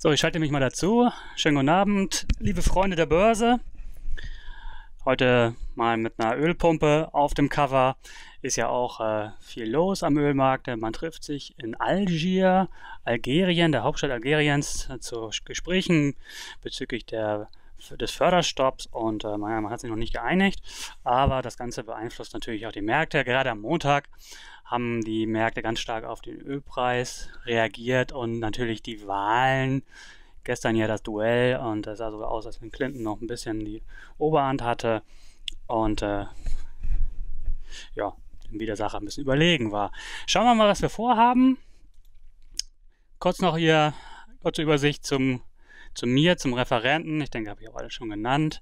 So, ich schalte mich mal dazu. Schönen guten Abend, liebe Freunde der Börse. Heute mal mit einer Ölpumpe auf dem Cover. Ist ja auch äh, viel los am Ölmarkt. Man trifft sich in Algier, Algerien, der Hauptstadt Algeriens, zu Gesprächen bezüglich der, des Förderstopps und äh, man hat sich noch nicht geeinigt. Aber das Ganze beeinflusst natürlich auch die Märkte. Gerade am Montag haben die Märkte ganz stark auf den Ölpreis reagiert und natürlich die Wahlen. Gestern ja das Duell und es sah so aus, als wenn Clinton noch ein bisschen die Oberhand hatte und äh, ja, dem Widersacher ein bisschen überlegen war. Schauen wir mal, was wir vorhaben. Kurz noch hier, kurze Übersicht zum, zu mir, zum Referenten. Ich denke, habe ich auch alles schon genannt.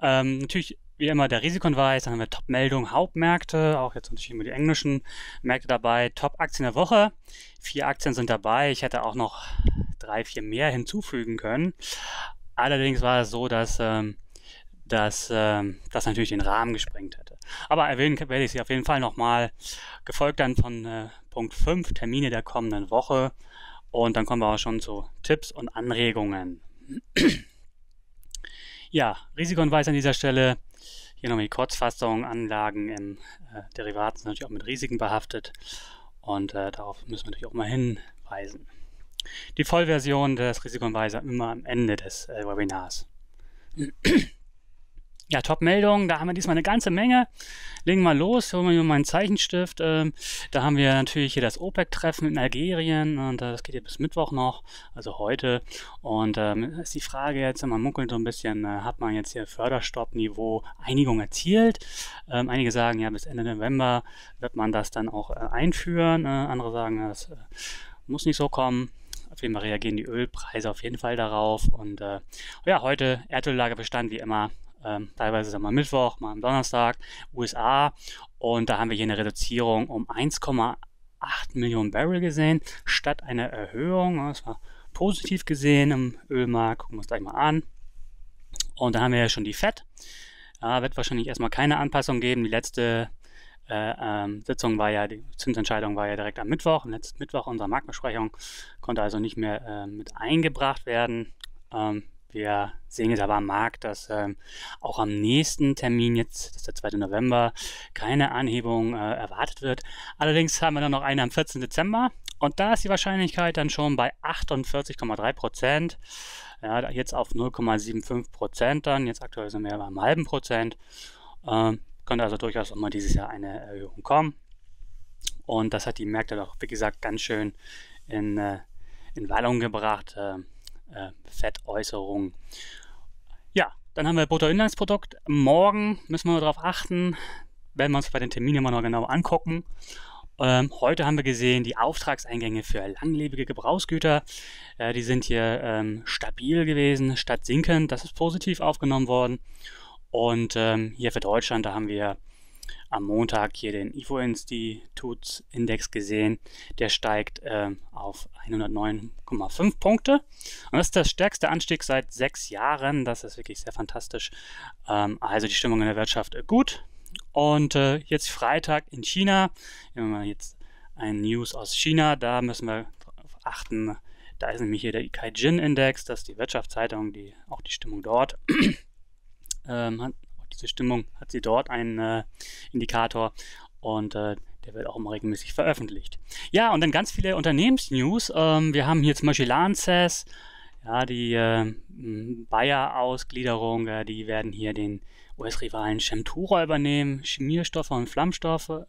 Ähm, natürlich wie immer der Risikohinweis, dann haben wir Top-Meldungen, Hauptmärkte, auch jetzt natürlich immer die englischen Märkte dabei, Top-Aktien der Woche. Vier Aktien sind dabei. Ich hätte auch noch drei, vier mehr hinzufügen können. Allerdings war es so, dass, ähm, dass ähm, das natürlich den Rahmen gesprengt hätte. Aber erwähnen werde ich sie auf jeden Fall nochmal, gefolgt dann von äh, Punkt 5, Termine der kommenden Woche. Und dann kommen wir auch schon zu Tipps und Anregungen. ja, Risikohinweis an dieser Stelle. Hier nochmal die Kurzfassung. Anlagen im äh, Derivat sind natürlich auch mit Risiken behaftet und äh, darauf müssen wir natürlich auch mal hinweisen. Die Vollversion des Risikohinweiser immer am Ende des äh, Webinars. Ja, Top-Meldungen, da haben wir diesmal eine ganze Menge. Legen wir los, holen wir mal einen Zeichenstift. Ähm, da haben wir natürlich hier das OPEC-Treffen in Algerien und äh, das geht ja bis Mittwoch noch, also heute. Und ähm, ist die Frage jetzt, man munkelt so ein bisschen, äh, hat man jetzt hier Förderstoppniveau Einigung erzielt? Ähm, einige sagen ja, bis Ende November wird man das dann auch äh, einführen. Äh, andere sagen, das äh, muss nicht so kommen. Auf jeden Fall reagieren die Ölpreise auf jeden Fall darauf. Und äh, ja, heute Erdöllagerbestand wie immer ähm, teilweise es mal Mittwoch, mal am Donnerstag, USA. Und da haben wir hier eine Reduzierung um 1,8 Millionen Barrel gesehen, statt einer Erhöhung. Das war positiv gesehen im Ölmarkt. Gucken wir uns gleich mal an. Und da haben wir ja schon die FED. Ja, wird wahrscheinlich erstmal keine Anpassung geben. Die letzte äh, ähm, Sitzung war ja, die Zinsentscheidung war ja direkt am Mittwoch, am letzten Mittwoch unserer Marktbesprechung, konnte also nicht mehr äh, mit eingebracht werden. Ähm, wir sehen jetzt aber am Markt, dass ähm, auch am nächsten Termin, jetzt das ist der 2. November, keine Anhebung äh, erwartet wird. Allerdings haben wir dann noch eine am 14. Dezember und da ist die Wahrscheinlichkeit dann schon bei 48,3 Prozent. Ja, jetzt auf 0,75 Prozent dann, jetzt aktuell sind wir beim halben Prozent. Ähm, könnte also durchaus auch mal dieses Jahr eine Erhöhung kommen. Und das hat die Märkte doch, wie gesagt, ganz schön in, äh, in Wallung gebracht. Äh, äh, Fettäußerung. Ja, dann haben wir Bruttoinlandsprodukt. Morgen müssen wir darauf achten, werden wir uns bei den Terminen immer noch genau angucken. Ähm, heute haben wir gesehen, die Auftragseingänge für langlebige Gebrauchsgüter, äh, die sind hier ähm, stabil gewesen, statt sinkend. Das ist positiv aufgenommen worden. Und ähm, hier für Deutschland, da haben wir am Montag hier den IFO-Institutsindex gesehen. Der steigt äh, auf 109,5 Punkte. Und das ist der stärkste Anstieg seit sechs Jahren. Das ist wirklich sehr fantastisch. Ähm, also die Stimmung in der Wirtschaft äh, gut. Und äh, jetzt Freitag in China. Wenn wir jetzt ein News aus China, da müssen wir darauf achten. Da ist nämlich hier der Kaijin-Index, das ist die Wirtschaftszeitung, die auch die Stimmung dort ähm, diese Stimmung hat sie dort einen äh, Indikator und äh, der wird auch immer regelmäßig veröffentlicht. Ja, und dann ganz viele Unternehmensnews. Ähm, wir haben hier zum Beispiel Lances, ja, die äh, Bayer-Ausgliederung, äh, die werden hier den US-Rivalen Chemtura übernehmen. Schmierstoffe und Flammstoffe,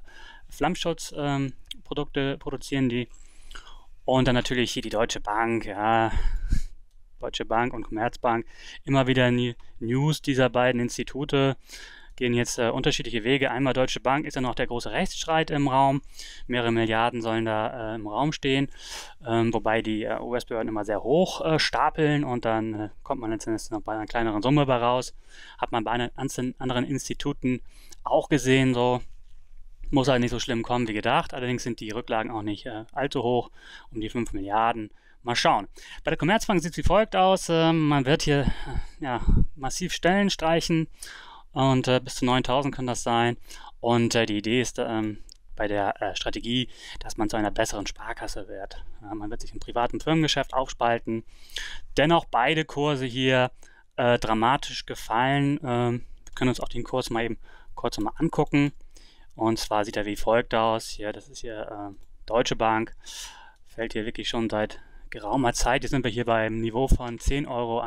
Flammschutzprodukte ähm, produzieren die. Und dann natürlich hier die Deutsche Bank, ja, Deutsche Bank und Commerzbank, immer wieder News dieser beiden Institute gehen jetzt äh, unterschiedliche Wege. Einmal Deutsche Bank ist ja noch der große Rechtsstreit im Raum. Mehrere Milliarden sollen da äh, im Raum stehen, ähm, wobei die äh, US-Behörden immer sehr hoch äh, stapeln und dann äh, kommt man letztendlich noch bei einer kleineren Summe bei raus. Hat man bei anderen Instituten auch gesehen, so muss halt nicht so schlimm kommen wie gedacht. Allerdings sind die Rücklagen auch nicht äh, allzu hoch, um die 5 Milliarden. Mal schauen. Bei der Commerzbank sieht es wie folgt aus. Ähm, man wird hier ja, massiv Stellen streichen und äh, bis zu 9000 können das sein. Und äh, die Idee ist, ähm, bei der äh, Strategie, dass man zu einer besseren Sparkasse wird. Man wird sich im privaten Firmengeschäft aufspalten. Dennoch beide Kurse hier dramatisch gefallen. Ähm, wir können uns auch den Kurs mal eben kurz mal angucken. Und zwar sieht er wie folgt aus. Hier, das ist hier Deutsche Bank. Fällt hier wirklich schon seit geraumer Zeit. Jetzt sind wir hier beim Niveau von 10,16 Euro,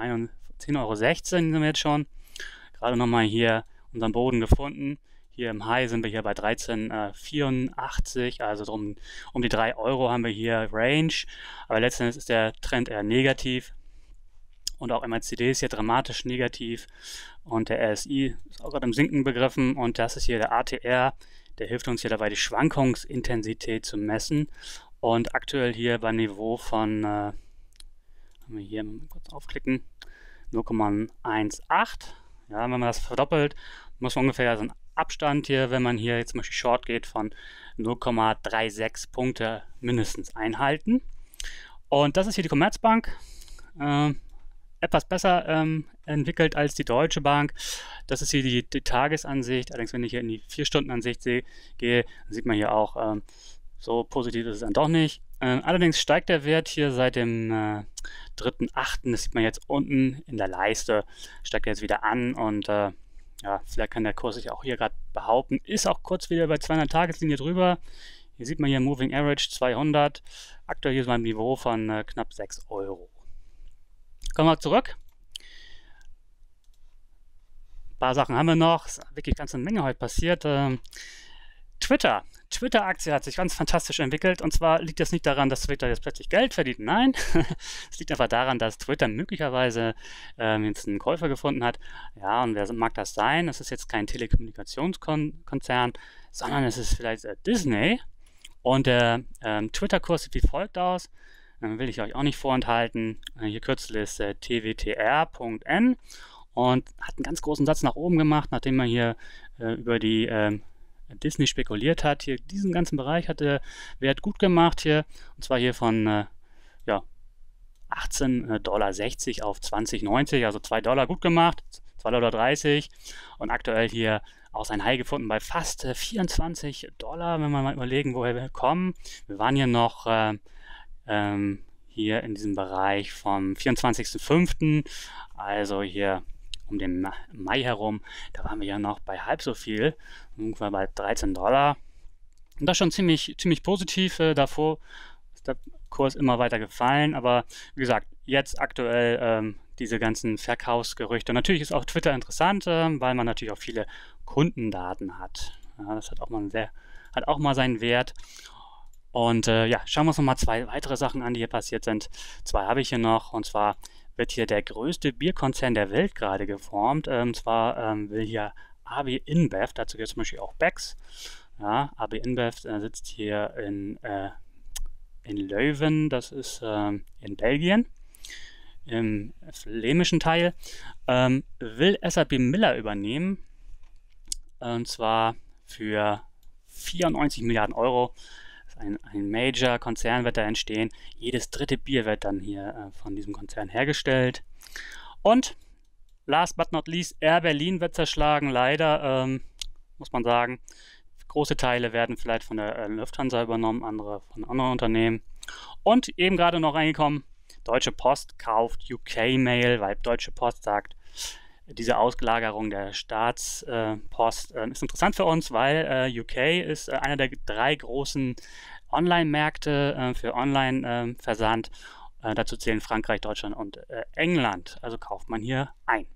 10 Euro sind wir jetzt schon. Gerade nochmal hier unseren Boden gefunden. Hier im High sind wir hier bei 13,84, also drum, um die 3 Euro haben wir hier Range. Aber letztendlich ist der Trend eher negativ. Und auch MACD ist hier dramatisch negativ. Und der RSI ist auch gerade im Sinken begriffen. Und das ist hier der ATR. Der hilft uns hier dabei, die Schwankungsintensität zu messen. Und aktuell hier beim Niveau von, äh, wir hier kurz aufklicken, 0,18. Ja, wenn man das verdoppelt, muss man ungefähr so einen Abstand hier, wenn man hier jetzt zum Beispiel Short geht, von 0,36 Punkte mindestens einhalten. Und das ist hier die Commerzbank. Äh, etwas besser ähm, entwickelt als die Deutsche Bank. Das ist hier die, die Tagesansicht. Allerdings, wenn ich hier in die 4-Stunden-Ansicht gehe, sieht man hier auch, ähm, so positiv ist es dann doch nicht. Äh, allerdings steigt der Wert hier seit dem äh, 3.8., das sieht man jetzt unten in der Leiste, steigt er jetzt wieder an und äh, ja, vielleicht kann der Kurs sich auch hier gerade behaupten. Ist auch kurz wieder bei 200 Tageslinie drüber. Hier sieht man hier Moving Average 200. Aktuell hier ist mein Niveau von äh, knapp 6 Euro. Kommen wir zurück. Ein paar Sachen haben wir noch. Ist wirklich ganz eine Menge heute passiert. Ähm, Twitter. Twitter-Aktie hat sich ganz fantastisch entwickelt. Und zwar liegt das nicht daran, dass Twitter jetzt plötzlich Geld verdient. Nein, es liegt einfach daran, dass Twitter möglicherweise ähm, jetzt einen Käufer gefunden hat. Ja, und wer mag das sein? Es ist jetzt kein Telekommunikationskonzern, sondern es ist vielleicht äh, Disney. Und der ähm, Twitter-Kurs sieht wie folgt aus. Ähm, will ich euch auch nicht vorenthalten. Äh, hier Kürzel ist äh, twtr.n und hat einen ganz großen Satz nach oben gemacht, nachdem er hier äh, über die ähm, Disney spekuliert hat. Hier diesen ganzen Bereich hat der Wert gut gemacht hier. Und zwar hier von äh, ja, 18,60 äh, Dollar auf 20,90, also 2 Dollar gut gemacht, 2,30 Dollar. Und aktuell hier auch sein High gefunden bei fast äh, 24 Dollar, wenn wir mal überlegen, woher wir kommen. Wir waren hier noch äh, ähm, hier in diesem Bereich vom 24.05. Also hier um den Mai herum, da waren wir ja noch bei halb so viel, ungefähr bei 13 Dollar. Und das schon ziemlich, ziemlich positiv. Äh, davor ist der Kurs immer weiter gefallen, aber wie gesagt, jetzt aktuell ähm, diese ganzen Verkaufsgerüchte. Natürlich ist auch Twitter interessant, äh, weil man natürlich auch viele Kundendaten hat. Ja, das hat auch mal sehr, hat auch mal seinen Wert. Und äh, ja, schauen wir uns noch mal zwei weitere Sachen an, die hier passiert sind. Zwei habe ich hier noch, und zwar wird hier der größte Bierkonzern der Welt gerade geformt. Ähm, zwar ähm, will hier AB InBev, dazu gehört zum Beispiel auch Becks. Ja, AB InBev äh, sitzt hier in, äh, in Leuven, das ist ähm, in Belgien, im flämischen Teil. Ähm, will SAP Miller übernehmen, und zwar für 94 Milliarden Euro ein, ein Major-Konzern wird da entstehen. Jedes dritte Bier wird dann hier äh, von diesem Konzern hergestellt. Und last but not least, Air Berlin wird zerschlagen, leider, ähm, muss man sagen. Große Teile werden vielleicht von der äh, Lufthansa übernommen, andere von anderen Unternehmen. Und eben gerade noch reingekommen, Deutsche Post kauft UK Mail, weil Deutsche Post sagt, diese Auslagerung der Staatspost äh, ist interessant für uns, weil äh, UK ist äh, einer der drei großen Online-Märkte äh, für Online-Versand. Äh, dazu zählen Frankreich, Deutschland und äh, England. Also kauft man hier ein.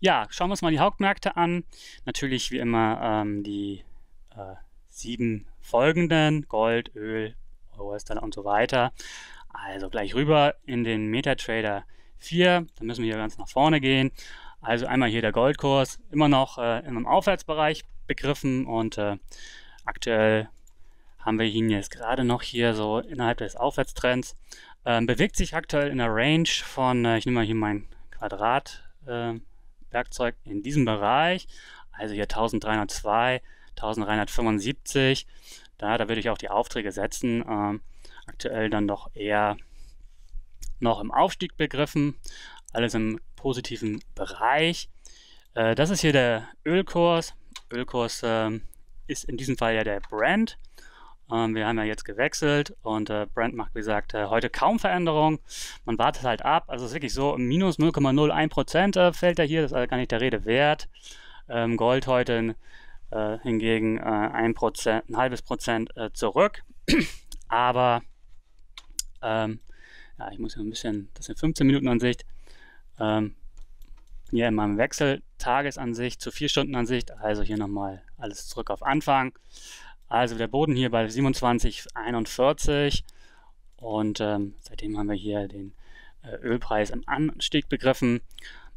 Ja, schauen wir uns mal die Hauptmärkte an. Natürlich wie immer ähm, die sieben folgenden: Gold, Öl, Euro-US-Dollar und so weiter. Also gleich rüber in den MetaTrader 4. Dann müssen wir hier ganz nach vorne gehen. Also einmal hier der Goldkurs, immer noch äh, in einem Aufwärtsbereich begriffen und äh, aktuell haben wir ihn jetzt gerade noch hier so innerhalb des Aufwärtstrends. Ähm, bewegt sich aktuell in der Range von, äh, ich nehme mal hier mein Quadratwerkzeug äh, in diesem Bereich, also hier 1302, 1375. Da, da würde ich auch die Aufträge setzen. Ähm, aktuell dann doch eher noch im Aufstieg begriffen, alles im positiven Bereich. Äh, das ist hier der Ölkurs. Ölkurs äh, ist in diesem Fall ja der Brand. Ähm, wir haben ja jetzt gewechselt und äh, Brand macht, wie gesagt, äh, heute kaum Veränderung. Man wartet halt ab. Also es ist wirklich so, minus 0,01% äh, fällt er hier. Das ist also gar nicht der Rede wert. Ähm, Gold heute hingegen ein, Prozent, ein halbes Prozent zurück. Aber ähm, ja, ich muss hier ein bisschen, das sind 15 Minuten Ansicht. Ähm, hier in meinem Wechsel Tagesansicht zu 4 Stunden Ansicht. Also hier nochmal alles zurück auf Anfang. Also der Boden hier bei 27,41 und ähm, seitdem haben wir hier den äh, Ölpreis im Anstieg begriffen.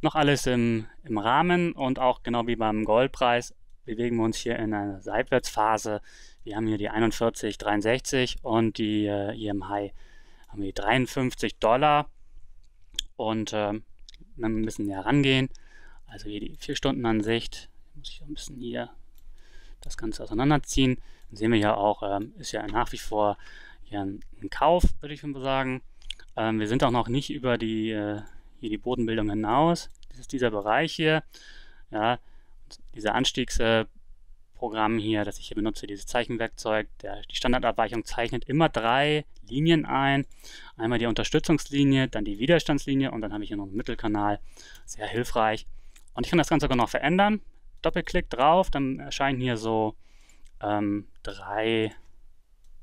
Noch alles im, im Rahmen und auch genau wie beim Goldpreis bewegen wir uns hier in einer Seitwärtsphase. Wir haben hier die 41,63 und die äh, hier im High haben wir die 53 Dollar und äh, dann ein bisschen näher rangehen. Also hier die 4-Stunden-Ansicht. Muss ich ein bisschen hier das Ganze auseinanderziehen. Dann sehen wir ja auch, ähm, ist ja nach wie vor hier ein, ein Kauf, würde ich sagen. Ähm, wir sind auch noch nicht über die, äh, hier die Bodenbildung hinaus. Das ist dieser Bereich hier. Ja, dieser Anstiegsprogramm äh, hier, das ich hier benutze, dieses Zeichenwerkzeug, der, die Standardabweichung zeichnet immer drei Linien ein. Einmal die Unterstützungslinie, dann die Widerstandslinie und dann habe ich hier noch einen Mittelkanal. Sehr hilfreich. Und ich kann das Ganze sogar noch verändern. Doppelklick drauf, dann erscheinen hier so ähm, drei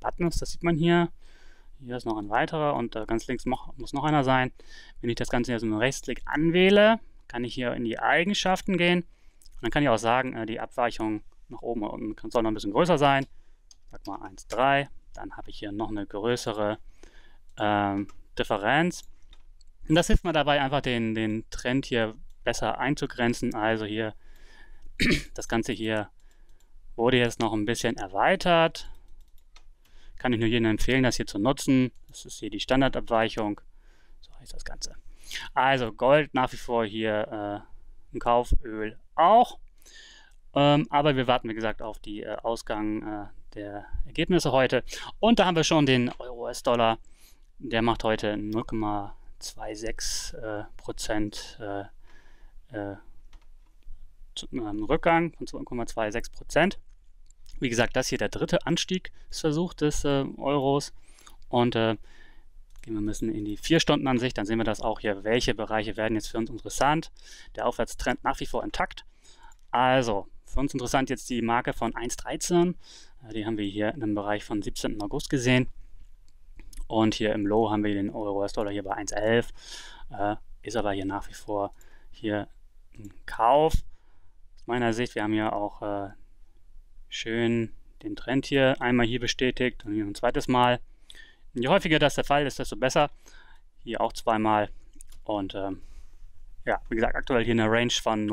Buttons, das sieht man hier. Hier ist noch ein weiterer und äh, ganz links noch, muss noch einer sein. Wenn ich das Ganze so mit Rechtsklick anwähle, kann ich hier in die Eigenschaften gehen. Und dann kann ich auch sagen, äh, die Abweichung nach oben und unten soll noch ein bisschen größer sein. Sag mal 1, 3. Dann habe ich hier noch eine größere ähm, Differenz. Und das hilft mir dabei, einfach den, den Trend hier besser einzugrenzen. Also hier, das Ganze hier wurde jetzt noch ein bisschen erweitert. Kann ich nur jedem empfehlen, das hier zu nutzen. Das ist hier die Standardabweichung. So heißt das Ganze. Also Gold nach wie vor hier äh, ein Kauföl auch. Ähm, aber wir warten, wie gesagt, auf die äh, Ausgang äh, der Ergebnisse heute. Und da haben wir schon den Euro-US-Dollar. Der macht heute 0,26 äh, Prozent äh, äh, einem Rückgang von 2,26 Prozent. Wie gesagt, das hier der dritte Anstiegsversuch des äh, Euros. Und gehen wir müssen in die 4-Stunden-Ansicht, dann sehen wir das auch hier, welche Bereiche werden jetzt für uns interessant. Der Aufwärtstrend nach wie vor intakt. Also, für uns interessant jetzt die Marke von 1,13. Äh, die haben wir hier in einem Bereich von 17. August gesehen. Und hier im Low haben wir den Euro-US-Dollar hier bei 1,11. Äh, ist aber hier nach wie vor hier ein Kauf. Aus meiner Sicht, wir haben hier auch äh, schön den Trend hier einmal hier bestätigt und hier ein zweites Mal. Je häufiger das der Fall ist, desto besser. Hier auch zweimal. Und ähm, ja, wie gesagt, aktuell hier eine Range von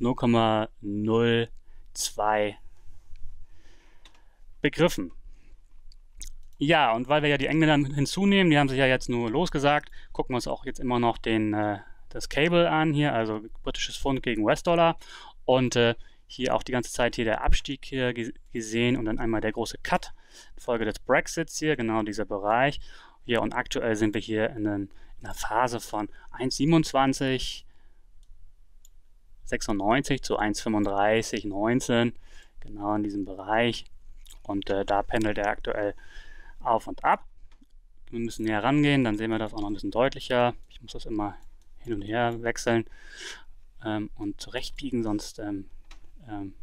0,02 begriffen. Ja, und weil wir ja die Engländer hinzunehmen, die haben sich ja jetzt nur losgesagt, gucken wir uns auch jetzt immer noch den, äh, das Cable an hier, also britisches Pfund gegen US-Dollar. Und äh, hier auch die ganze Zeit hier der Abstieg hier gesehen und dann einmal der große Cut, Folge des Brexits hier, genau dieser Bereich. Hier und aktuell sind wir hier in, in einer Phase von 1,27 96 zu 1,35 19, genau in diesem Bereich. Und äh, da pendelt er aktuell auf und ab. Wir müssen näher rangehen, dann sehen wir das auch noch ein bisschen deutlicher. Ich muss das immer hin und her wechseln ähm, und zurechtbiegen, sonst ähm, ähm,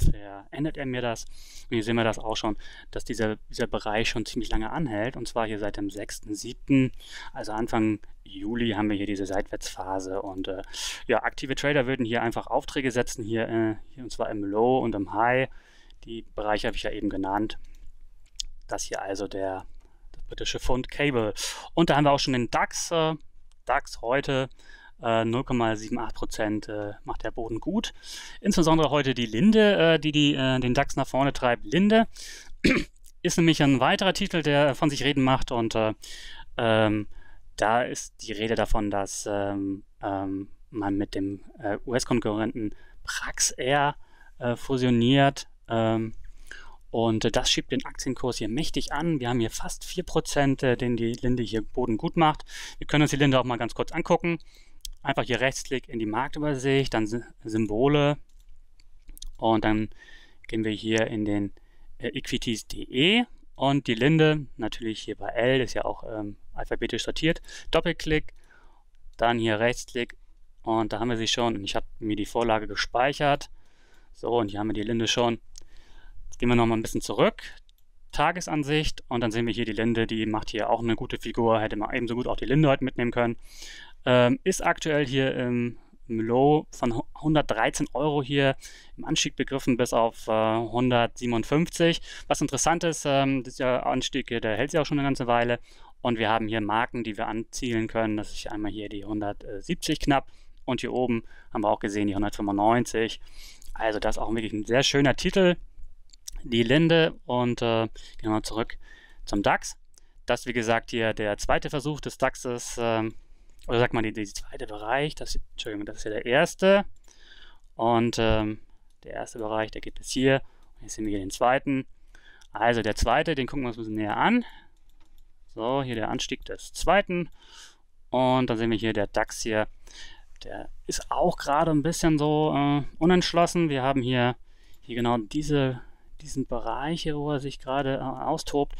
verändert er mir das. Und hier sehen wir das auch schon, dass dieser, dieser Bereich schon ziemlich lange anhält. Und zwar hier seit dem 6.7., also Anfang Juli haben wir hier diese Seitwärtsphase. Und äh, ja, aktive Trader würden hier einfach Aufträge setzen, hier, äh, hier und zwar im Low und im High. Die Bereiche habe ich ja eben genannt. Das hier also der, britische Pfund Cable. Und da haben wir auch schon den DAX. Äh, DAX heute 0,78% äh, äh, macht der Boden gut. Insbesondere heute die Linde, äh, die, die äh, den DAX nach vorne treibt. Linde ist nämlich ein weiterer Titel, der von sich reden macht und äh, ähm, da ist die Rede davon, dass ähm, ähm, man mit dem äh, US-Konkurrenten Praxair fusioniert. Ähm, und das schiebt den Aktienkurs hier mächtig an. Wir haben hier fast 4%, den die Linde hier Boden gut macht. Wir können uns die Linde auch mal ganz kurz angucken einfach hier Rechtsklick in die Marktübersicht, dann Symbole und dann gehen wir hier in den äh, equities.de und die Linde, natürlich hier bei L, ist ja auch ähm, alphabetisch sortiert. Doppelklick, dann hier Rechtsklick und da haben wir sie schon und ich habe mir die Vorlage gespeichert. So, und hier haben wir die Linde schon. Jetzt gehen wir nochmal ein bisschen zurück. Tagesansicht und dann sehen wir hier die Linde, die macht hier auch eine gute Figur, hätte man ebenso gut auch die Linde heute mitnehmen können. Ähm, ist aktuell hier im, im, Low von 113 Euro hier im Anstieg begriffen bis auf äh, 157. Was interessant ist, ähm, dieser Anstieg, der hält sich auch schon eine ganze Weile und wir haben hier Marken, die wir anzielen können. Das ist einmal hier die 170 knapp und hier oben haben wir auch gesehen die 195. Also das ist auch wirklich ein sehr schöner Titel. Die Linde und äh, gehen wir zurück zum DAX. Das, wie gesagt, hier der zweite Versuch des DAXes, äh, oder sagt man, die, die zweite Bereich, das, Entschuldigung, das ist ja der erste. Und ähm, der erste Bereich, der geht bis hier. Und jetzt sehen wir hier den zweiten. Also der zweite, den gucken wir uns ein bisschen näher an. So, hier der Anstieg des zweiten. Und dann sehen wir hier der DAX hier. Der ist auch gerade ein bisschen so äh, unentschlossen. Wir haben hier, hier genau diese, diesen Bereich hier, wo er sich gerade äh, austobt.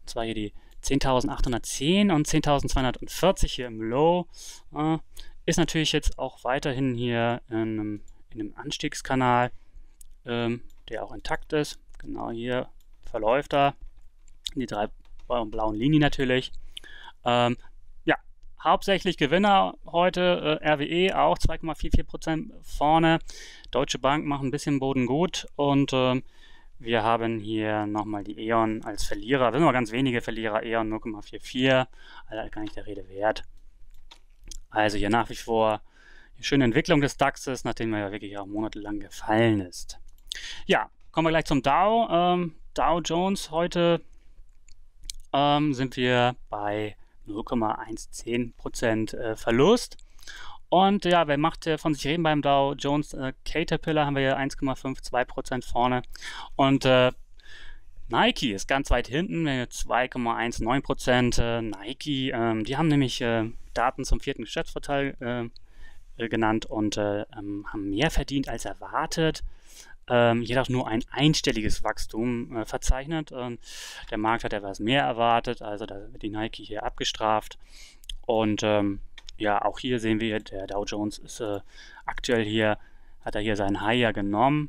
Und zwar hier die 10.810 und 10.240 hier im Low. Äh, ist natürlich jetzt auch weiterhin hier in einem, in einem Anstiegskanal, ähm, der auch intakt ist. Genau hier verläuft er. Die drei blauen Linien natürlich. Ähm, ja, hauptsächlich Gewinner heute. Äh, RWE auch 2,44% vorne. Deutsche Bank macht ein bisschen Boden gut. Und äh, wir haben hier nochmal die E.ON als Verlierer. Das sind nur ganz wenige Verlierer. E.ON 0,44. Also gar nicht der Rede wert. Also hier nach wie vor eine schöne Entwicklung des DAXes, nachdem er ja wirklich auch monatelang gefallen ist. Ja, kommen wir gleich zum Dow. Ähm, Dow Jones heute ähm, sind wir bei 0,110% äh, Verlust. Und ja, wer macht äh, von sich reden beim Dow Jones äh, Caterpillar? Haben wir ja 1,52% vorne. Und äh, Nike ist ganz weit hinten, 2,19%. Äh, Nike, ähm, die haben nämlich äh, Daten zum vierten Geschäftsvorteil äh, genannt und ähm, haben mehr verdient als erwartet ähm, jedoch nur ein einstelliges Wachstum äh, verzeichnet. Der Markt hat etwas mehr erwartet, also da wird die Nike hier abgestraft. Und ähm, ja, auch hier sehen wir, der Dow Jones ist äh, aktuell hier, hat er hier seinen High ja genommen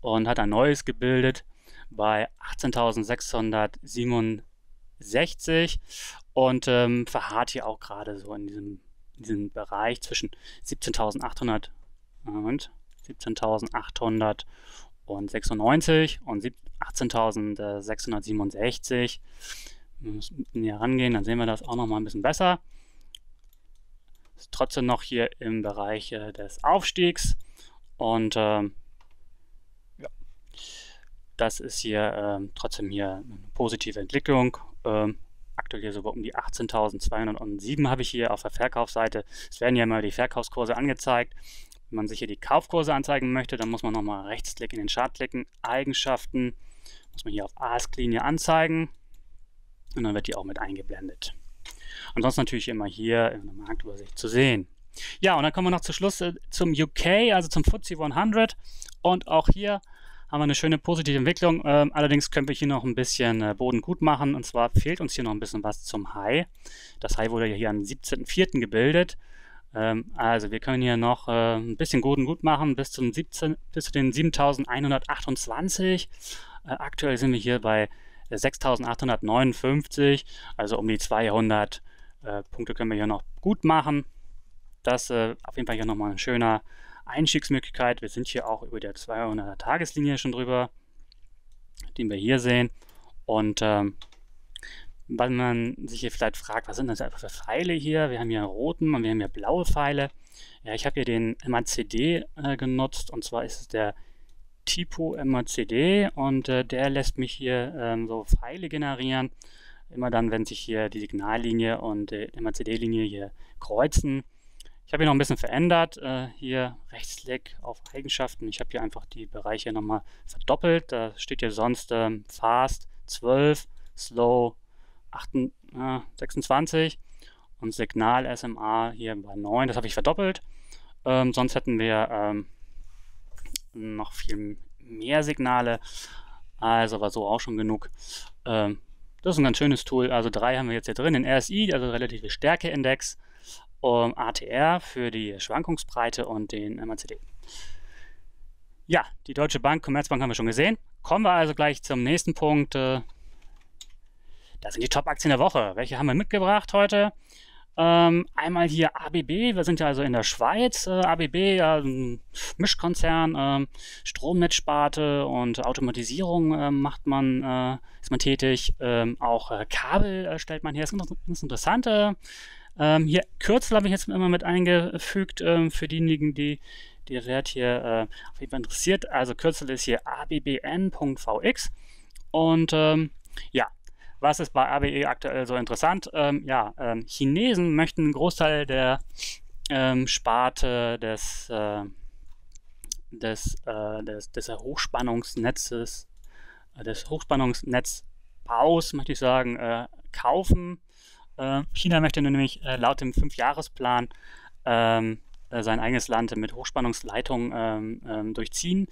und hat ein neues gebildet bei 18.667 und ähm, verharrt hier auch gerade so in diesem, in diesem Bereich zwischen 17.800 und 17.896 und 18.667. Wir müssen hier rangehen, dann sehen wir das auch noch mal ein bisschen besser. Ist trotzdem noch hier im Bereich äh, des Aufstiegs und ähm, ja, das ist hier ähm, trotzdem hier eine positive Entwicklung. Ähm, aktuell hier sogar um die 18.207 habe ich hier auf der Verkaufsseite. Es werden ja immer die Verkaufskurse angezeigt. Wenn man sich hier die Kaufkurse anzeigen möchte, dann muss man nochmal rechtsklick in den Chart klicken, Eigenschaften, muss man hier auf Ask-Linie anzeigen und dann wird die auch mit eingeblendet. Ansonsten natürlich immer hier in der Marktübersicht zu sehen. Ja, und dann kommen wir noch zum Schluss äh, zum UK, also zum FTSE 100 und auch hier haben wir eine schöne positive Entwicklung. Ähm, allerdings können wir hier noch ein bisschen äh, Boden gut machen und zwar fehlt uns hier noch ein bisschen was zum High. Das High wurde ja hier am 17.04. gebildet ähm, also wir können hier noch äh, ein bisschen guten gut machen bis, zum 17, bis zu den 7128. Äh, aktuell sind wir hier bei 6859, also um die 200 äh, Punkte können wir hier noch gut machen. Das äh, auf jeden Fall hier nochmal ein schöner Einstiegsmöglichkeit. Wir sind hier auch über der 200er Tageslinie schon drüber, den wir hier sehen. Und ähm, weil man sich hier vielleicht fragt, was sind das einfach für Pfeile hier? Wir haben hier roten und wir haben hier blaue Pfeile. Ja, ich habe hier den MACD äh, genutzt und zwar ist es der Typo MACD und äh, der lässt mich hier ähm, so Pfeile generieren. Immer dann, wenn sich hier die Signallinie und die MACD-Linie hier kreuzen. Ich habe hier noch ein bisschen verändert. Äh, hier Rechtsklick auf Eigenschaften. Ich habe hier einfach die Bereiche nochmal verdoppelt. Da steht hier sonst ähm, Fast 12, Slow 8, äh, 26 und Signal SMA hier bei 9. Das habe ich verdoppelt. Ähm, sonst hätten wir ähm, noch viel mehr Signale. Also war so auch schon genug. Ähm, das ist ein ganz schönes Tool. Also drei haben wir jetzt hier drin. Den RSI, also relative Stärkeindex, um ATR für die Schwankungsbreite und den MACD. Ja, die Deutsche Bank, Commerzbank haben wir schon gesehen. Kommen wir also gleich zum nächsten Punkt. Äh, das sind die Top-Aktien der Woche. Welche haben wir mitgebracht heute? Ähm, einmal hier ABB, wir sind ja also in der Schweiz. Äh, ABB, ein Mischkonzern, äh, Stromnetzsparte und Automatisierung äh, macht man, äh, ist man tätig. Ähm, auch äh, Kabel äh, stellt man her. Das ist ganz interessant. Ähm, hier Kürzel habe ich jetzt immer mit eingefügt ähm, für diejenigen, die die Wert hier auf jeden Fall interessiert. Also Kürzel ist hier abbn.vx und ähm, ja, was ist bei ABE aktuell so interessant? Ähm, ja, ähm, Chinesen möchten einen Großteil der ähm, Sparte des, äh, des, äh, des, des Hochspannungsnetzes, äh, des Hochspannungsnetzbaus, möchte ich sagen, äh, kaufen. Äh, China möchte nämlich äh, laut dem Fünfjahresplan ähm, sein eigenes Land mit Hochspannungsleitungen ähm, ähm, durchziehen.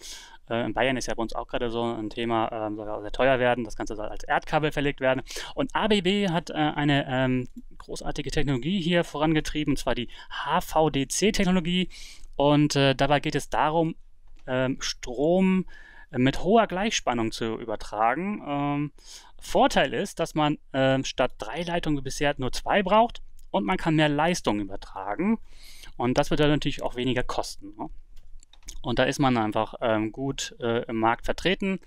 Äh, in Bayern ist ja bei uns auch gerade so ein Thema, ähm, soll ja sehr teuer werden. Das Ganze soll als Erdkabel verlegt werden. Und ABB hat äh, eine ähm, großartige Technologie hier vorangetrieben, und zwar die HVDC-Technologie. Und äh, dabei geht es darum, ähm, Strom mit hoher Gleichspannung zu übertragen. Ähm, Vorteil ist, dass man ähm, statt drei Leitungen bisher nur zwei braucht und man kann mehr Leistung übertragen. Und das wird dann natürlich auch weniger kosten. Ne? Und da ist man einfach ähm, gut äh, im Markt vertreten.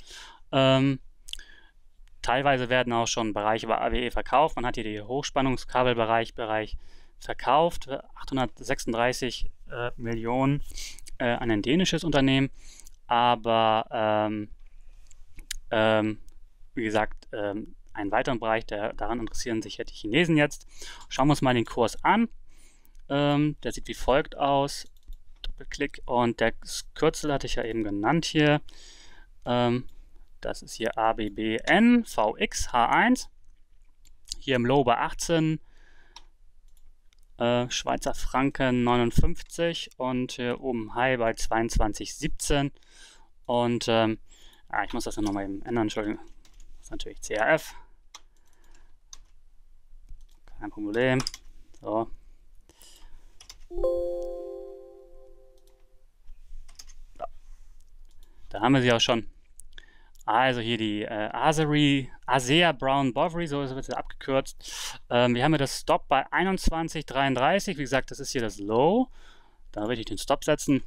Ähm, teilweise werden auch schon Bereiche bei AWE verkauft. Man hat hier den Hochspannungskabelbereich Bereich verkauft, 836 äh, Millionen äh, an ein dänisches Unternehmen. Aber ähm, ähm wie gesagt, ähm, einen weiteren Bereich, der, daran interessieren sich ja die Chinesen jetzt. Schauen wir uns mal den Kurs an. Ähm, der sieht wie folgt aus. Doppelklick und der Kürzel hatte ich ja eben genannt hier. Ähm, das ist hier ABBN VX H1. Hier im Low bei 18. Äh, Schweizer Franken 59 und hier oben High bei 22,17. Und ähm, ah, ich muss das nochmal eben ändern, Entschuldigung. Das ist natürlich CRF. Kein Problem. So. Da haben wir sie auch schon. Also hier die äh, Azeri, Asea Brown Bovary, so wird sie abgekürzt. Ähm, wir haben hier das Stop bei 21,33. Wie gesagt, das ist hier das Low. Da würde ich den Stop setzen.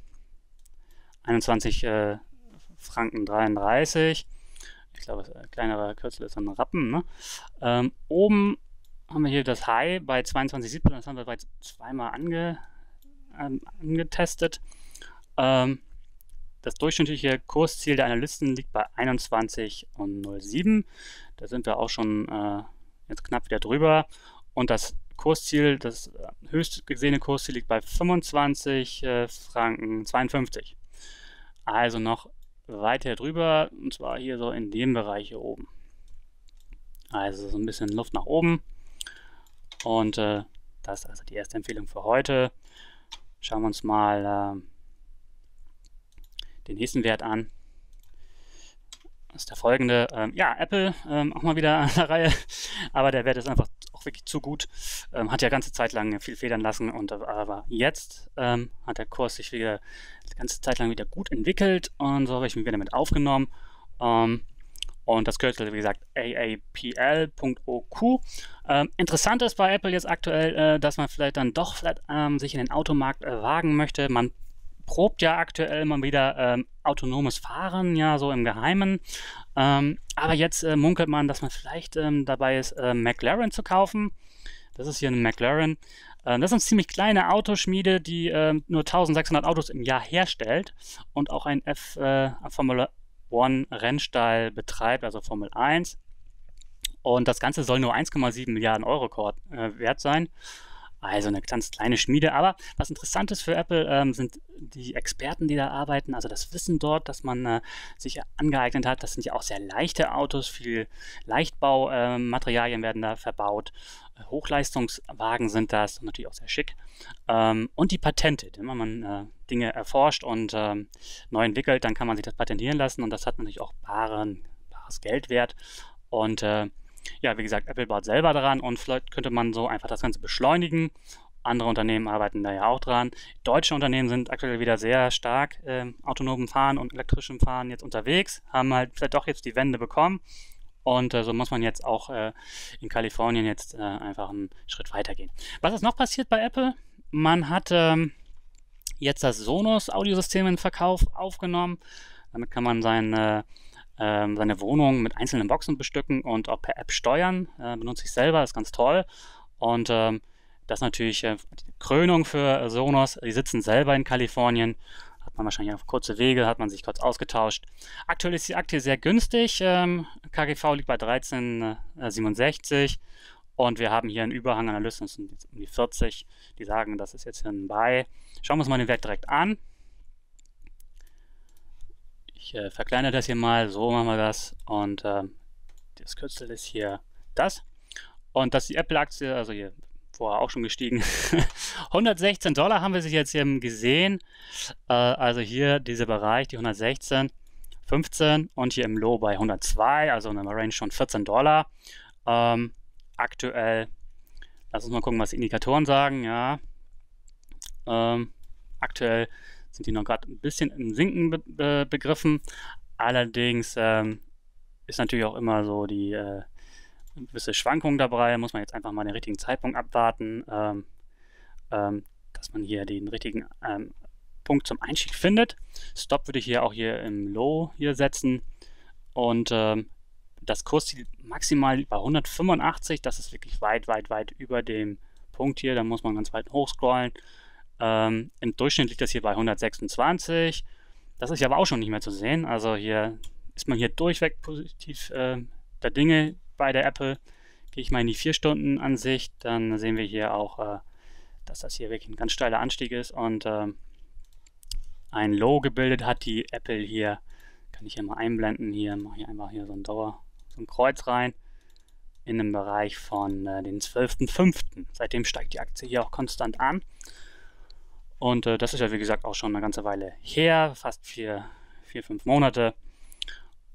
21 äh, Franken 33. Ich glaube, das kleinere Kürzel ist ein Rappen. Ne? Ähm, oben haben wir hier das High bei 22,17. Das haben wir bereits zweimal ange, ähm, angetestet. Ähm, das durchschnittliche Kursziel der Analysten liegt bei 21,07. Da sind wir auch schon äh, jetzt knapp wieder drüber. Und das Kursziel, das äh, höchst gesehene Kursziel liegt bei 25 äh, Franken 52. Also noch weiter drüber, und zwar hier so in dem Bereich hier oben. Also so ein bisschen Luft nach oben. Und äh, das ist also die erste Empfehlung für heute. Schauen wir uns mal äh, den nächsten Wert an. Das ist der folgende. Ähm, ja, Apple ähm, auch mal wieder an der Reihe, aber der Wert ist einfach auch wirklich zu gut. Ähm, hat ja ganze Zeit lang viel federn lassen und aber jetzt ähm, hat der Kurs sich wieder ganze Zeit lang wieder gut entwickelt und so habe ich mich wieder mit aufgenommen. Ähm, und das Kürzel, wie gesagt, aapl.oq. Ähm, interessant ist bei Apple jetzt aktuell, äh, dass man vielleicht dann doch vielleicht, sich in den Automarkt äh, wagen möchte. Man probt ja aktuell mal wieder ähm, autonomes Fahren, ja, so im Geheimen. Ähm, aber jetzt äh, munkelt man, dass man vielleicht ähm, dabei ist, äh, McLaren zu kaufen. Das ist hier ein McLaren. Ähm, das ist eine ziemlich kleine Autoschmiede, die ähm, nur 1600 Autos im Jahr herstellt und auch ein F äh, Formula One Rennstall betreibt, also Formel 1. Und das Ganze soll nur 1,7 Milliarden Euro äh, wert sein. Also eine ganz kleine Schmiede. Aber was interessant ist für Apple, ähm, sind die Experten, die da arbeiten. Also das Wissen dort, dass man äh, sich angeeignet hat. Das sind ja auch sehr leichte Autos. Viel Leichtbaumaterialien äh, werden da verbaut. Hochleistungswagen sind das und natürlich auch sehr schick. Ähm, und die Patente. Wenn man äh, Dinge erforscht und ähm, neu entwickelt, dann kann man sich das patentieren lassen. Und das hat natürlich auch bares Geld wert. Und äh, ja, wie gesagt, Apple baut selber daran und vielleicht könnte man so einfach das Ganze beschleunigen. Andere Unternehmen arbeiten da ja auch dran. Deutsche Unternehmen sind aktuell wieder sehr stark äh, autonomen Fahren und elektrischem Fahren jetzt unterwegs, haben halt vielleicht doch jetzt die Wende bekommen. Und äh, so muss man jetzt auch äh, in Kalifornien jetzt äh, einfach einen Schritt weitergehen. Was ist noch passiert bei Apple? Man hat ähm, jetzt das Sonos Audiosystem in Verkauf aufgenommen. Damit kann man seine ähm, seine Wohnung mit einzelnen Boxen bestücken und auch per App steuern. Äh, benutze ich selber, ist ganz toll. Und ähm, das ist natürlich äh, die Krönung für Sonos. Die sitzen selber in Kalifornien. Hat man wahrscheinlich auf kurze Wege, hat man sich kurz ausgetauscht. Aktuell ist die Aktie sehr günstig. Ähm, KGV liegt bei 13,67. Und wir haben hier einen Überhang Analysten, das sind jetzt um die 40, die sagen, das ist jetzt hier ein Buy. Schauen wir uns mal den Wert direkt an. Ich äh, verkleinere das hier mal, so machen wir das. Und äh, das Kürzel ist hier das. Und das ist die Apple-Aktie, also hier vorher auch schon gestiegen. 116 Dollar haben wir sich jetzt hier gesehen. Äh, also hier dieser Bereich, die 116, 15 und hier im Low bei 102, also in einer Range von 14 Dollar. Ähm, aktuell, lass uns mal gucken, was die Indikatoren sagen. Ja, ähm, aktuell sind die noch gerade ein bisschen im Sinken be be begriffen. Allerdings ähm, ist natürlich auch immer so die äh, gewisse Schwankung dabei. Muss man jetzt einfach mal den richtigen Zeitpunkt abwarten, ähm, ähm, dass man hier den richtigen ähm, Punkt zum Einstieg findet. Stop würde ich hier auch hier im Low hier setzen und ähm, das Kursziel maximal bei 185. Das ist wirklich weit, weit, weit über dem Punkt hier. Da muss man ganz weit hochscrollen. Ähm, Im Durchschnitt liegt das hier bei 126. Das ist ja aber auch schon nicht mehr zu sehen. Also hier ist man hier durchweg positiv äh, der Dinge bei der Apple. Gehe ich mal in die 4-Stunden-Ansicht, dann sehen wir hier auch, äh, dass das hier wirklich ein ganz steiler Anstieg ist und äh, ein Low gebildet hat die Apple hier. Kann ich hier mal einblenden. Hier mache ich einfach hier so ein Dauer, so ein Kreuz rein in dem Bereich von äh, den 12.05. Seitdem steigt die Aktie hier auch konstant an. Und äh, das ist ja wie gesagt auch schon eine ganze Weile her, fast vier, vier, fünf Monate.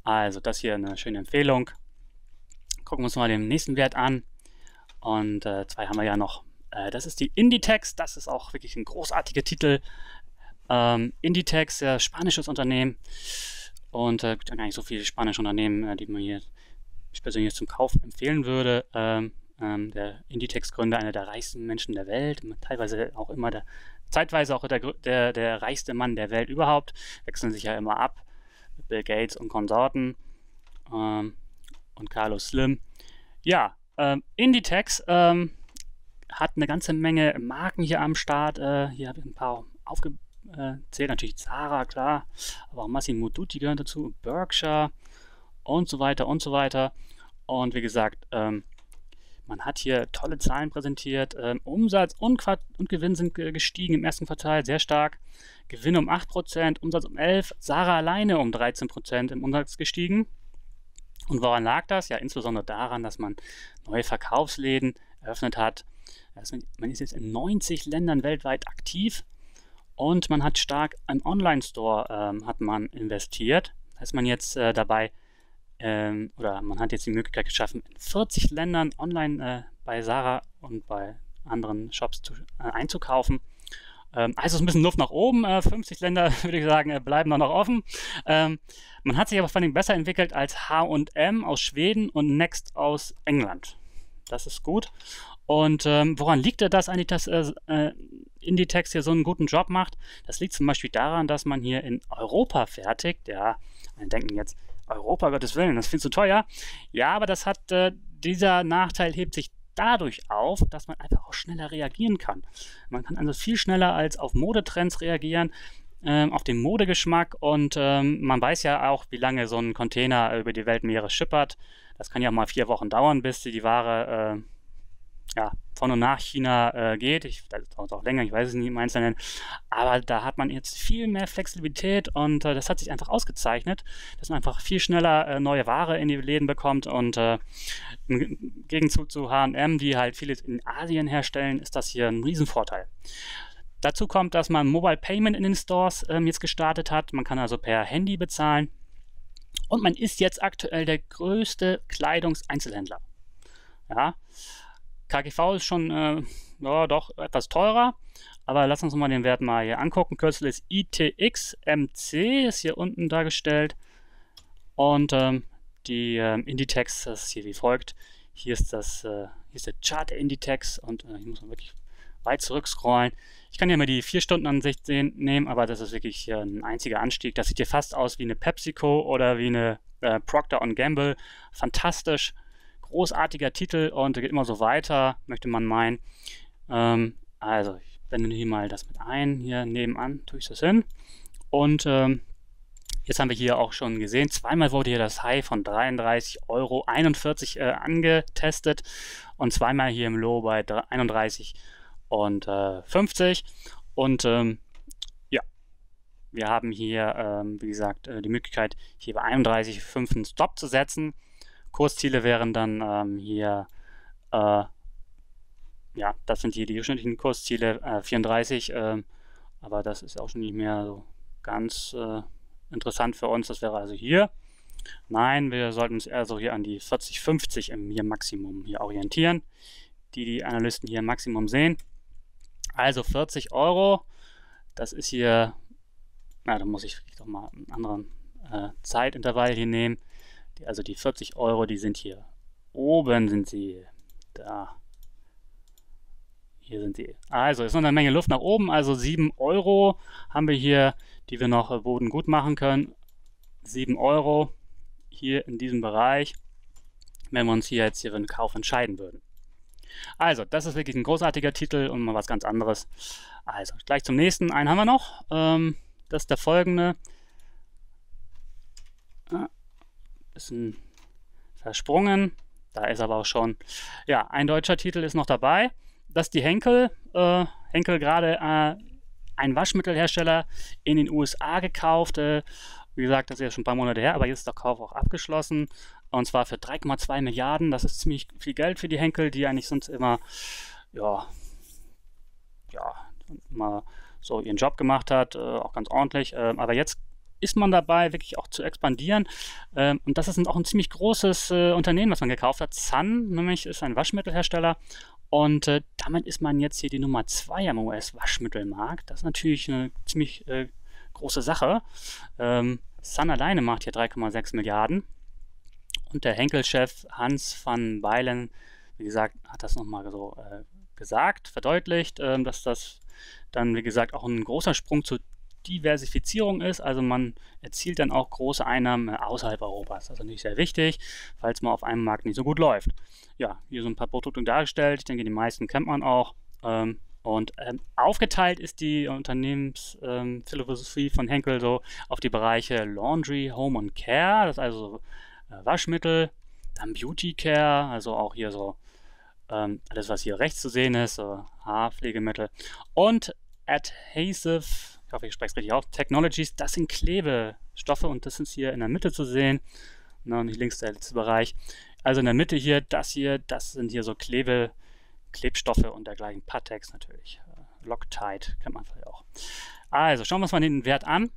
Also das hier eine schöne Empfehlung. Gucken wir uns mal den nächsten Wert an. Und äh, zwei haben wir ja noch. Äh, das ist die Inditex. Das ist auch wirklich ein großartiger Titel. Ähm, Inditex, ja, spanisches Unternehmen. Und äh, gibt ja gar nicht so viele spanische Unternehmen, äh, die man hier ich persönlich zum Kauf empfehlen würde. Ähm, ähm, der Inditex-Gründer, einer der reichsten Menschen der Welt, teilweise auch immer der zeitweise auch der, der, der reichste Mann der Welt überhaupt, wechseln sich ja immer ab. Bill Gates und Konsorten ähm, und Carlos Slim. Ja, ähm, Inditex ähm, hat eine ganze Menge Marken hier am Start. Äh, hier habe ich ein paar aufgezählt. Natürlich Zara, klar, aber auch Massimo Dutti gehören dazu, Berkshire und so weiter und so weiter. Und wie gesagt, ähm, man hat hier tolle Zahlen präsentiert. Ähm, Umsatz und, Quart und Gewinn sind gestiegen im ersten Quartal sehr stark. Gewinn um 8%, Umsatz um 11%, Sarah alleine um 13% im Umsatz gestiegen. Und woran lag das? Ja, insbesondere daran, dass man neue Verkaufsläden eröffnet hat. Man ist jetzt in 90 Ländern weltweit aktiv und man hat stark im Online-Store ähm, investiert. Da ist man jetzt äh, dabei, ähm, oder man hat jetzt die Möglichkeit geschaffen, in 40 Ländern online äh, bei Sarah und bei anderen Shops zu, äh, einzukaufen. Ähm, also ist ein bisschen Luft nach oben. Äh, 50 Länder, würde ich sagen, äh, bleiben noch offen. Ähm, man hat sich aber vor allem besser entwickelt als H&M aus Schweden und Next aus England. Das ist gut. Und ähm, woran liegt das eigentlich, dass äh, äh, Inditex hier so einen guten Job macht? Das liegt zum Beispiel daran, dass man hier in Europa fertigt. Ja, wir denken jetzt, Europa, Gottes Willen, das viel zu teuer. Ja, aber das hat, äh, dieser Nachteil hebt sich dadurch auf, dass man einfach auch schneller reagieren kann. Man kann also viel schneller als auf Modetrends reagieren, ähm, auf den Modegeschmack und ähm, man weiß ja auch, wie lange so ein Container über die Weltmeere schippert. Das kann ja auch mal vier Wochen dauern, bis die, die Ware ja, von und nach China äh, geht. Ich, das dauert auch länger, ich weiß es nicht im Einzelnen. Aber da hat man jetzt viel mehr Flexibilität und äh, das hat sich einfach ausgezeichnet, dass man einfach viel schneller äh, neue Ware in die Läden bekommt und äh, im Gegenzug zu HM, die halt vieles in Asien herstellen, ist das hier ein Riesenvorteil. Dazu kommt, dass man Mobile Payment in den Stores ähm, jetzt gestartet hat. Man kann also per Handy bezahlen. Und man ist jetzt aktuell der größte Kleidungseinzelhändler. Ja, KGV ist schon äh, ja, doch etwas teurer, aber lass uns mal den Wert mal hier angucken. Kürzel ist ITXMC, ist hier unten dargestellt. Und ähm, die ähm, Inditex, das ist hier wie folgt. Hier ist das, äh, hier ist der Chart der Inditex und äh, ich muss mal wirklich weit zurück scrollen. Ich kann hier mal die 4-Stunden-Ansicht nehmen, aber das ist wirklich hier ein einziger Anstieg. Das sieht hier fast aus wie eine PepsiCo oder wie eine äh, Procter Gamble. Fantastisch großartiger Titel und geht immer so weiter, möchte man meinen. Ähm, also, ich blende hier mal das mit ein. Hier nebenan tue ich das hin. Und ähm, jetzt haben wir hier auch schon gesehen, zweimal wurde hier das High von 33,41 Euro äh, angetestet und zweimal hier im Low bei 31 und äh, 50. Und ähm, ja, wir haben hier, ähm, wie gesagt, äh, die Möglichkeit, hier bei 31,5 einen Stop zu setzen. Kursziele wären dann ähm, hier, äh, ja, das sind hier die durchschnittlichen Kursziele, äh, 34, äh, aber das ist auch schon nicht mehr so ganz äh, interessant für uns. Das wäre also hier. Nein, wir sollten uns eher so hier an die 40, 50 im hier Maximum hier orientieren, die die Analysten hier Maximum sehen. Also 40 Euro, das ist hier, na, da muss ich doch mal einen anderen äh, Zeitintervall hier nehmen. Also die 40 Euro, die sind hier. Oben sind sie. Da. Hier sind sie. Also ist noch eine Menge Luft nach oben. Also 7 Euro haben wir hier, die wir noch Boden gut machen können. 7 Euro hier in diesem Bereich, wenn wir uns hier jetzt hier für einen Kauf entscheiden würden. Also, das ist wirklich ein großartiger Titel und mal was ganz anderes. Also, gleich zum nächsten. Einen haben wir noch. Ähm, das ist der folgende bisschen versprungen. Da ist aber auch schon, ja, ein deutscher Titel ist noch dabei. Das ist die Henkel. Äh, Henkel gerade äh, ein Waschmittelhersteller in den USA gekauft. Äh, wie gesagt, das ist ja schon ein paar Monate her, aber jetzt ist der Kauf auch abgeschlossen. Und zwar für 3,2 Milliarden. Das ist ziemlich viel Geld für die Henkel, die eigentlich sonst immer, ja, ja, immer so ihren Job gemacht hat, äh, auch ganz ordentlich. Ähm, aber jetzt ist man dabei, wirklich auch zu expandieren. Ähm, und das ist auch ein ziemlich großes äh, Unternehmen, was man gekauft hat. Sun, nämlich ist ein Waschmittelhersteller. Und äh, damit ist man jetzt hier die Nummer 2 am US-Waschmittelmarkt. Das ist natürlich eine ziemlich äh, große Sache. Ähm, Sun alleine macht hier 3,6 Milliarden. Und der Henkel-Chef Hans van Beilen, wie gesagt, hat das nochmal so äh, gesagt, verdeutlicht, ähm, dass das dann, wie gesagt, auch ein großer Sprung zu Diversifizierung ist. Also man erzielt dann auch große Einnahmen äh, außerhalb Europas. Das ist natürlich sehr wichtig, falls man auf einem Markt nicht so gut läuft. Ja, hier so ein paar Produkte dargestellt. Ich denke, die meisten kennt man auch. Ähm, und ähm, aufgeteilt ist die Unternehmensphilosophie ähm, von Henkel so auf die Bereiche Laundry, Home und Care, das ist also äh, Waschmittel, dann Beauty Care, also auch hier so ähm, alles, was hier rechts zu sehen ist, so Haarpflegemittel und Adhesive ich hoffe, ich spreche es richtig auf, Technologies, das sind Klebestoffe und das ist hier in der Mitte zu sehen. Na, hier links der letzte Bereich. Also in der Mitte hier, das hier, das sind hier so Klebe, Klebstoffe und dergleichen. Patex natürlich. Äh, Loctite kennt man vielleicht auch. Also schauen wir uns mal den Wert an.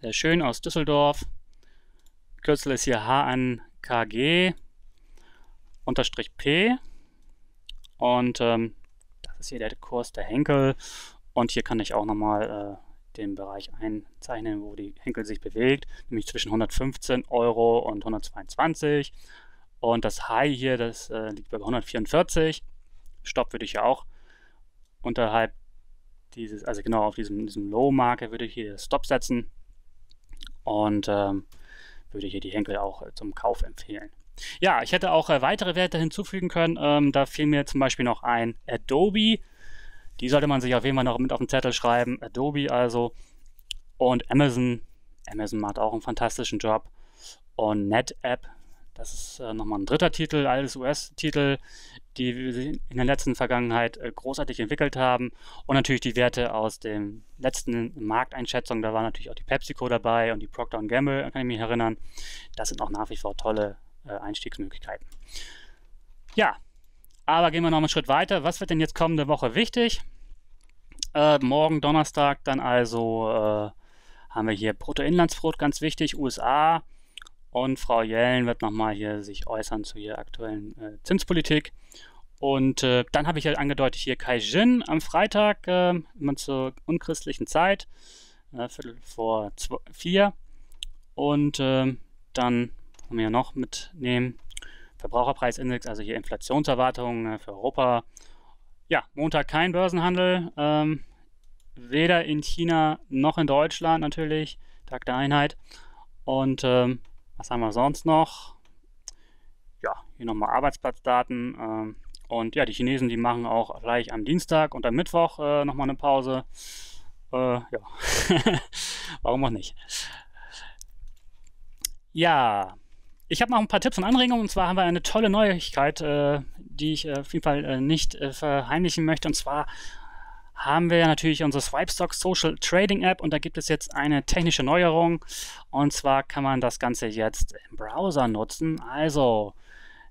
Sehr schön aus Düsseldorf. Kürzel ist hier HNKG unterstrich P. Und ähm, das ist hier der Kurs der Henkel. Und hier kann ich auch nochmal äh, den Bereich einzeichnen, wo die Henkel sich bewegt, nämlich zwischen 115 Euro und 122. Und das High hier, das äh, liegt bei 144. Stopp würde ich ja auch unterhalb dieses, also genau auf diesem, diesem Low-Marke würde ich hier Stop setzen und ähm, würde hier die Henkel auch äh, zum Kauf empfehlen. Ja, ich hätte auch äh, weitere Werte hinzufügen können. Ähm, da fiel mir zum Beispiel noch ein Adobe. Die sollte man sich auf jeden Fall noch mit auf den Zettel schreiben. Adobe also und Amazon. Amazon macht auch einen fantastischen Job. Und NetApp, das ist äh, nochmal ein dritter Titel, alles US-Titel die sich in der letzten Vergangenheit äh, großartig entwickelt haben. Und natürlich die Werte aus den letzten Markteinschätzungen. Da war natürlich auch die PepsiCo dabei und die Procter Gamble, kann ich mich erinnern. Das sind auch nach wie vor tolle äh, Einstiegsmöglichkeiten. Ja, aber gehen wir noch einen Schritt weiter. Was wird denn jetzt kommende Woche wichtig? Äh, morgen Donnerstag dann also äh, haben wir hier Bruttoinlandsbrot, ganz wichtig, USA. Und Frau Jellen wird nochmal hier sich äußern zu ihrer aktuellen äh, Zinspolitik. Und äh, dann habe ich ja angedeutet hier Kai Jin am Freitag, äh, immer zur unchristlichen Zeit, äh, Viertel vor zwei, vier. Und dann haben wir ja noch mitnehmen Verbraucherpreisindex, also hier Inflationserwartungen äh, für Europa. Ja, Montag kein Börsenhandel, ähm, weder in China noch in Deutschland natürlich, Tag der Einheit. Und ähm, was haben wir sonst noch? Ja, hier nochmal Arbeitsplatzdaten. Ähm, und ja, die Chinesen, die machen auch gleich am Dienstag und am Mittwoch äh, nochmal eine Pause. Äh, ja, warum auch nicht? Ja, ich habe noch ein paar Tipps und Anregungen. Und zwar haben wir eine tolle Neuigkeit, äh, die ich äh, auf jeden Fall äh, nicht äh, verheimlichen möchte. Und zwar haben wir natürlich unsere Swipestock Social Trading App und da gibt es jetzt eine technische Neuerung. Und zwar kann man das Ganze jetzt im Browser nutzen. Also,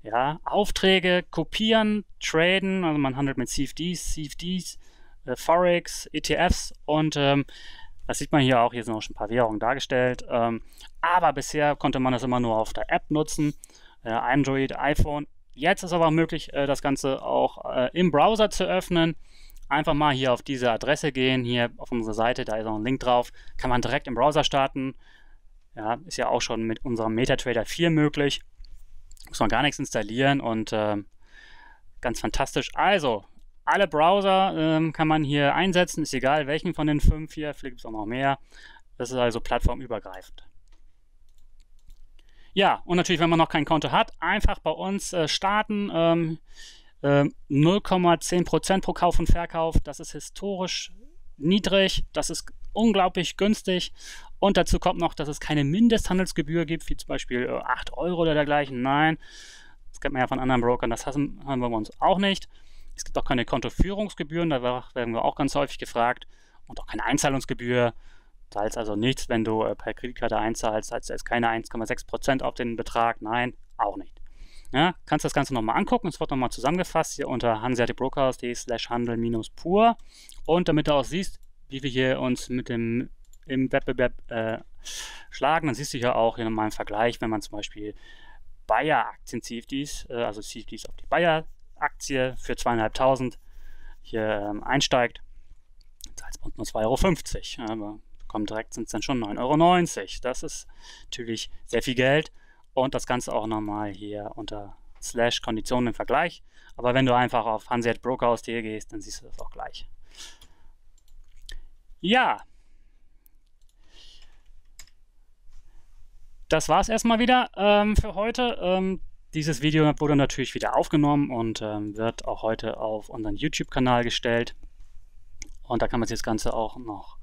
ja, Aufträge kopieren, traden. Also man handelt mit CFDs, CFDs, äh, Forex, ETFs und ähm, das sieht man hier auch, hier sind auch schon ein paar Währungen dargestellt. Ähm, aber bisher konnte man das immer nur auf der App nutzen, äh, Android, iPhone. Jetzt ist aber möglich, äh, das Ganze auch äh, im Browser zu öffnen. Einfach mal hier auf diese Adresse gehen, hier auf unsere Seite, da ist auch ein Link drauf. Kann man direkt im Browser starten. Ja, ist ja auch schon mit unserem MetaTrader 4 möglich. Muss man gar nichts installieren und äh, ganz fantastisch. Also, alle Browser ähm, kann man hier einsetzen, ist egal welchen von den fünf hier, vielleicht gibt es auch noch mehr. Das ist also plattformübergreifend. Ja, und natürlich, wenn man noch kein Konto hat, einfach bei uns äh, starten. Ähm, äh, 0,10% pro Kauf und Verkauf, das ist historisch niedrig, das ist unglaublich günstig. Und dazu kommt noch, dass es keine Mindesthandelsgebühr gibt, wie zum Beispiel äh, 8 Euro oder dergleichen. Nein, das kennt man ja von anderen Brokern, das haben wir bei uns auch nicht. Es gibt auch keine Kontoführungsgebühren, da werden wir auch ganz häufig gefragt. Und auch keine Einzahlungsgebühr. Zahlst also nichts, wenn du äh, per Kreditkarte einzahlst, zahlst du jetzt keine 1,6% auf den Betrag. Nein, auch nicht. Ja, kannst das Ganze nochmal angucken. Es wird nochmal zusammengefasst hier unter hanseaticbrokers.de slash handel minus pur. Und damit du auch siehst, wie wir hier uns mit dem im Wettbewerb äh, schlagen, dann siehst du hier auch hier nochmal einen Vergleich, wenn man zum Beispiel Bayer-Aktien CFDs, äh, also CFDs auf die Bayer Aktie für zweieinhalbtausend hier ähm, einsteigt, man nur 2,50 Euro. Aber kommen direkt sind es dann schon 9,90 Euro. Das ist natürlich sehr viel Geld. Und das Ganze auch nochmal hier unter Slash Konditionen im Vergleich. Aber wenn du einfach auf hanseatbrokerhaus.de gehst, dann siehst du das auch gleich. Ja. Das war es erstmal wieder ähm, für heute. Ähm, dieses Video wurde natürlich wieder aufgenommen und ähm, wird auch heute auf unseren YouTube-Kanal gestellt. Und da kann man sich das Ganze auch noch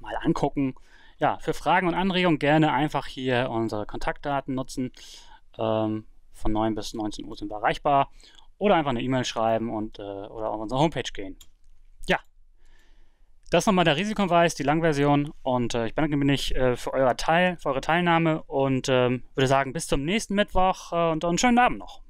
mal angucken. Ja, für Fragen und Anregungen gerne einfach hier unsere Kontaktdaten nutzen. Ähm, von 9 bis 19 Uhr sind wir erreichbar. Oder einfach eine E-Mail schreiben und, äh, oder auf unsere Homepage gehen. Das nochmal der Risikohinweis, die Langversion. Und äh, ich bedanke mich äh, für, euer Teil, für eure Teilnahme und ähm, würde sagen, bis zum nächsten Mittwoch äh, und einen schönen Abend noch.